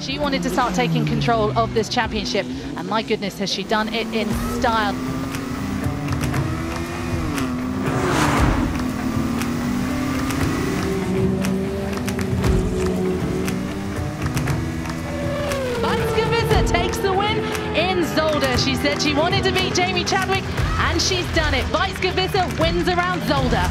She wanted to start taking control of this championship, and my goodness, has she done it in style. Takes the win in Zolder. She said she wanted to beat Jamie Chadwick, and she's done it. Beitske wins around Zolder.